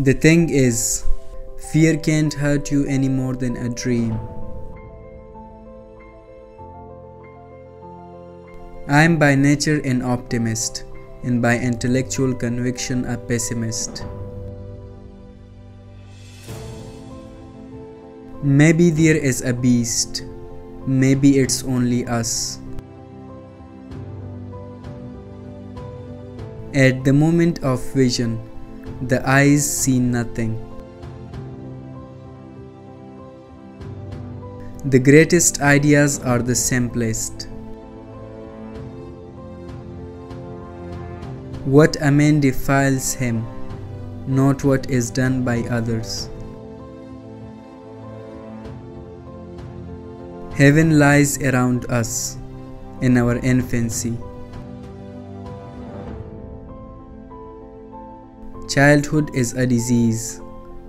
The thing is, fear can't hurt you any more than a dream. I am by nature an optimist and by intellectual conviction a pessimist. Maybe there is a beast, maybe it's only us. At the moment of vision, the eyes see nothing. The greatest ideas are the simplest. What a man defiles him, not what is done by others. Heaven lies around us in our infancy. Childhood is a disease,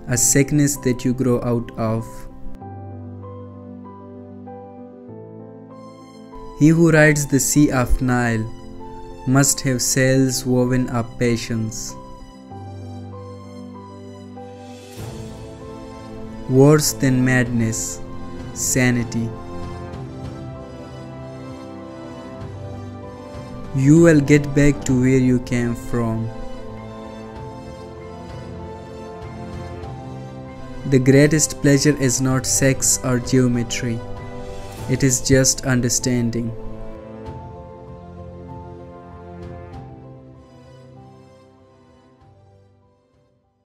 a sickness that you grow out of. He who rides the sea of Nile must have sails woven of patience. Worse than madness, sanity. You will get back to where you came from. The greatest pleasure is not sex or geometry, it is just understanding.